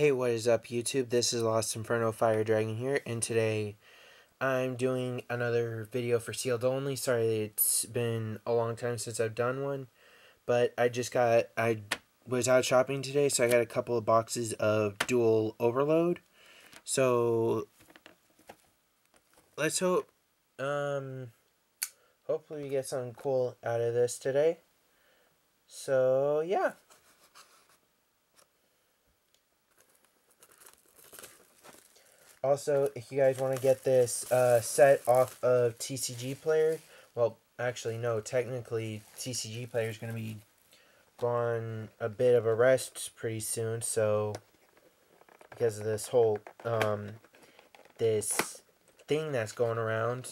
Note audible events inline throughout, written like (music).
Hey, what is up, YouTube? This is Lost Inferno Fire Dragon here, and today I'm doing another video for sealed only. Sorry, it's been a long time since I've done one, but I just got, I was out shopping today, so I got a couple of boxes of duel overload. So, let's hope, um, hopefully we get something cool out of this today. So, yeah. Also, if you guys want to get this uh, set off of TCG Player, well, actually, no, technically, TCG Player is going to be on a bit of a rest pretty soon, so because of this whole, um, this thing that's going around.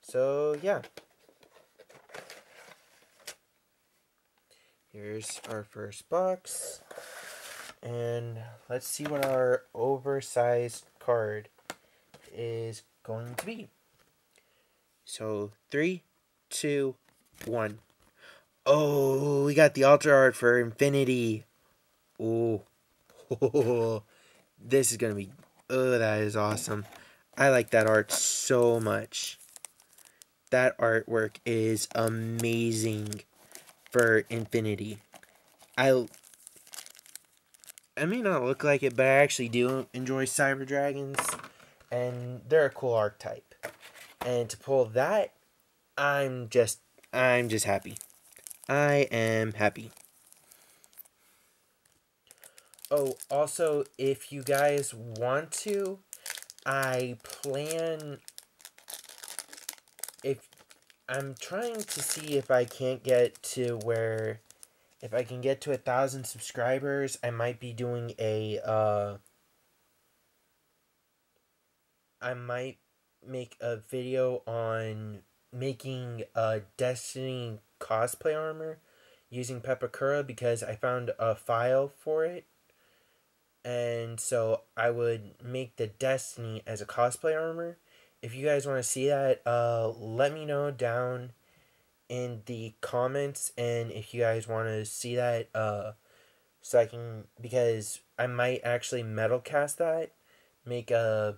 So, yeah. Here's our first box. And let's see what our oversized card is going to be. So, three, two, one. Oh, we got the altar Art for Infinity. Oh, (laughs) this is going to be, oh, that is awesome. I like that art so much. That artwork is amazing for Infinity. I I may not look like it, but I actually do enjoy Cyber Dragons, and they're a cool archetype. And to pull that, I'm just, I'm just happy. I am happy. Oh, also, if you guys want to, I plan, if, I'm trying to see if I can't get to where if I can get to a thousand subscribers, I might be doing a, uh, I might make a video on making a Destiny cosplay armor using Pepakura because I found a file for it. And so I would make the Destiny as a cosplay armor. If you guys want to see that, uh, let me know down in the comments and if you guys want to see that uh so I can because I might actually metal cast that make a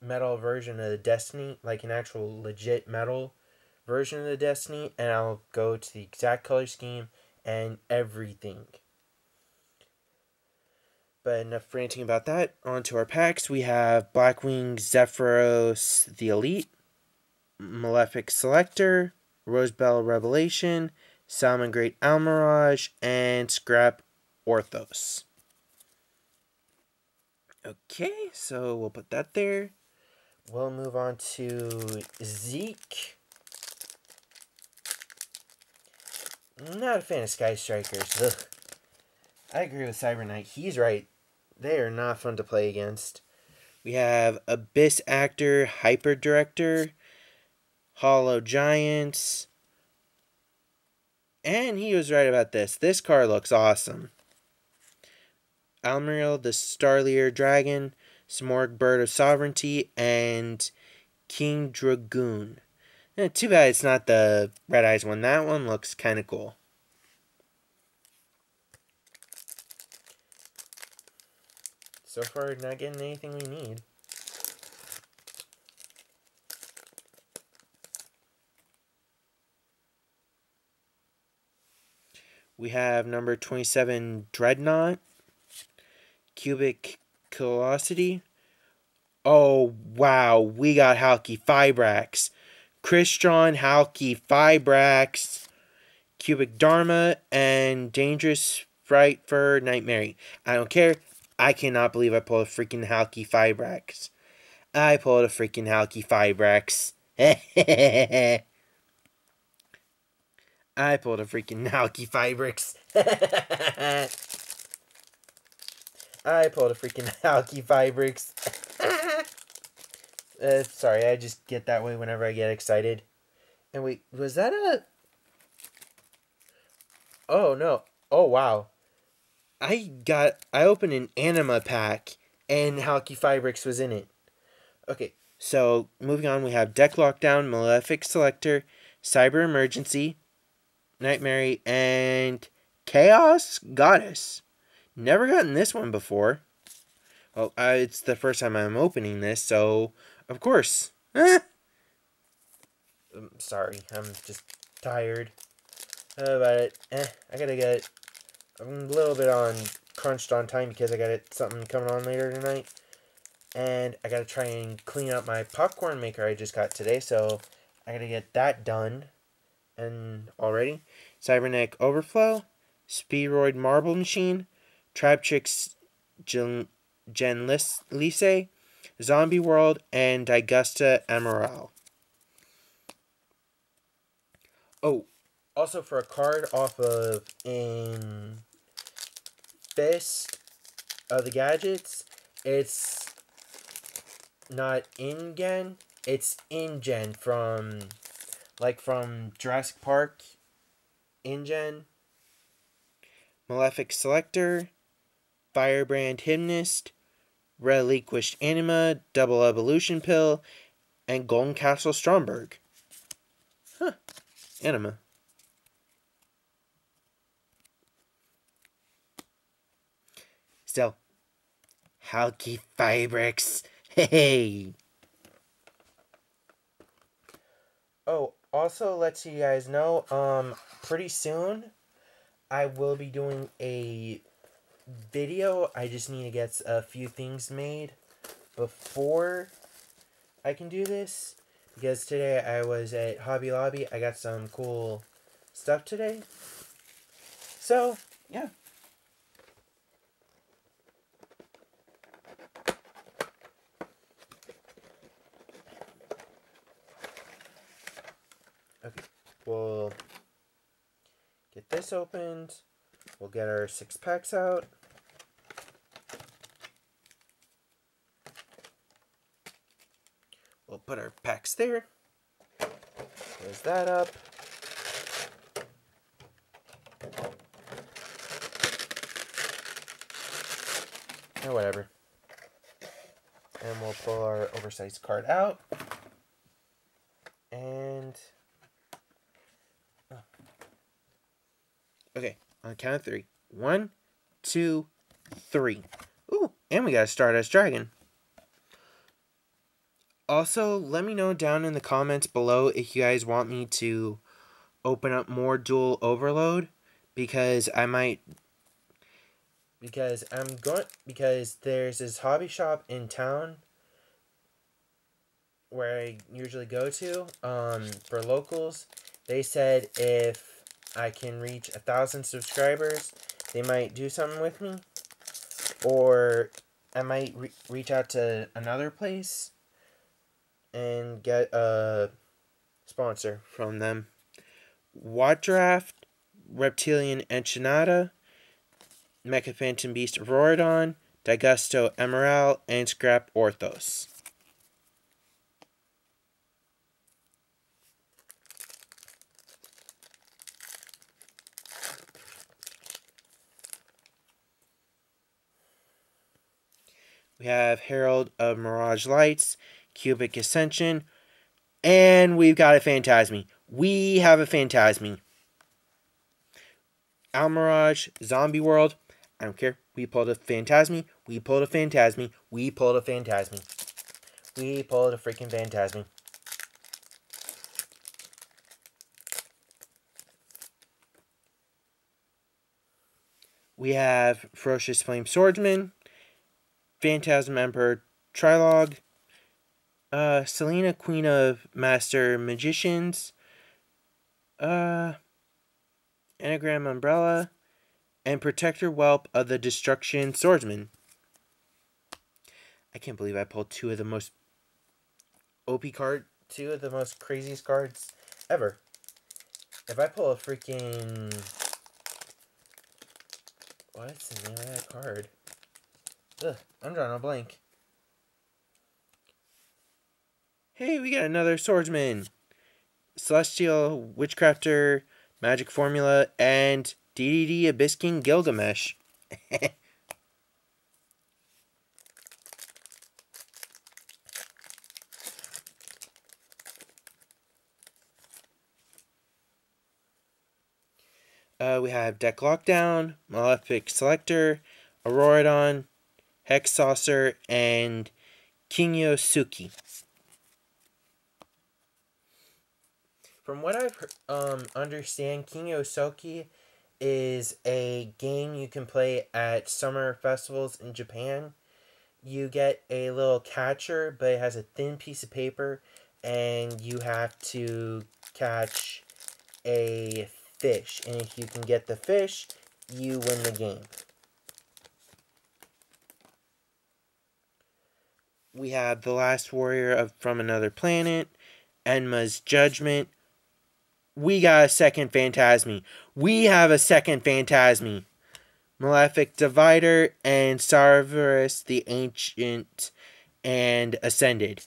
metal version of the Destiny like an actual legit metal version of the Destiny and I'll go to the exact color scheme and everything. But enough ranting about that. On to our packs. We have Blackwing Zephyros the Elite, Malefic Selector, Rosebell Revelation, Salamangreat Almiraj, and Scrap Orthos. Okay, so we'll put that there. We'll move on to Zeke. Not a fan of Sky Strikers. Ugh. I agree with Cyber Knight. He's right. They are not fun to play against. We have Abyss Actor, Hyper Director, Hollow Giants. And he was right about this. This car looks awesome. Almeriel, the Starlier Dragon, Simorgh Bird of Sovereignty, and King Dragun. Eh, too bad it's not the Red Eyes one. That one looks kind of cool. So far, not getting anything we need. We have number 27 Dreadnought, Cubic Callosity. Oh, wow. We got Halqifibrax, Crystron, Halki Fibrax, Cubic Dharma, and Dangerous Frightfur Nightmare. I don't care. I cannot believe I pulled a freaking Halqifibrax. I pulled a freaking Halqifibrax. (laughs) I pulled a freaking Nalki Fibrix. (laughs) I pulled a freaking Nalki Fibrix. (laughs) uh, sorry, I just get that way whenever I get excited. And wait, was that a... Oh, no. Oh, wow. I got... I opened an Anima pack, and Halqifibrax was in it. Okay, so moving on, we have Deck Lockdown, Malefic Selector, Cyber Emergency, Nightmare, and Chaos Goddess. Never gotten this one before. Well, uh, it's the first time I'm opening this, so of course. (laughs) I'm sorry, I'm just tired. Uh, about it. Eh, I gotta get. I'm a little bit on crunched on time because I got something coming on later tonight. And I gotta try and clean up my popcorn maker I just got today, so I gotta get that done. And already, Cybernetic Overflow, Spheroid Marble Machine, Tricks Gen, Gen Lise, Zombie World, and Digusta Emerald. Oh, also for a card off of in Best of the Gadgets, it's not in-gen, it's in-gen from, like from Jurassic Park, in-gen. Malefic Selector, Firebrand Hypnist, Relinquished Anima, Double Evolution Pill, and Golden Castle Stromberg. Huh. Anima. Still, Halky Fibrix. (laughs) Hey. Oh, also let you guys know, um, pretty soon I will be doing a video. I just need to get a few things made before I can do this. Because today I was at Hobby Lobby. I got some cool stuff today. So, yeah. Okay, we'll get this opened. We'll get our six packs out. We'll put our packs there. Close that up. Or whatever. And we'll pull our oversized card out. And... Okay, on count of three. One, two, three. Ooh, and we got a Stardust Dragon. Also, let me know down in the comments below if you guys want me to open up more duel overload because I might because I'm going because there's this hobby shop in town where I usually go to um for locals. They said if I can reach a thousand subscribers, they might do something with me, or I might re reach out to another place and get a sponsor from them. Wadraft, Reptilian Enchinata, Mecha Phantom Beast Auroradon, Digusto Emerald, and Scrap Orthos. We have Herald of Mirage Lights, Cubic Ascension, and we've got a Phantasme. We have a Phantasme. Almirage, Zombie World, I don't care. We pulled a Phantasme. We pulled a Phantasme. We pulled a Phantasme. We pulled a freaking Phantasme. We have Ferocious Flame Swordsman, Phantasm Emperor Trilog, uh, Selena, Queen of Master Magicians, uh, Anagram Umbrella, and Protector Whelp of the Destruction Swordsman. I can't believe I pulled two of the most OP card, two of the most craziest cards ever. If I pull a freaking... What's the name of that card? Ugh, I'm drawing a blank. Hey, we got another swordsman. Celestial Witchcrafter, Magic Formula, and DDD King Gilgamesh. uh, we have Deck Lockdown, Malefic Selector, Auroradon, (laughs) Hex Saucer, and Kinyosuke. From what I've um, understand, Kinyosuke is a game you can play at summer festivals in Japan. You get a little catcher, but it has a thin piece of paper, and you have to catch a fish. And if you can get the fish, you win the game. We have The Last Warrior of From Another Planet, Enma's Judgment. We got a second Phantasme. We have a second Phantasme. Malefic Divider and Sauravis the Ancient and Ascended.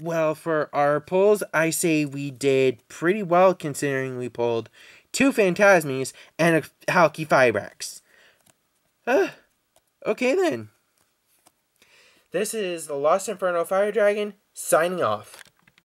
Well, for our polls, I say we did pretty well considering we pulled two Phantasmes and a Halqifibrax. Okay then. This is the Lost Inferno Fire Dragon signing off.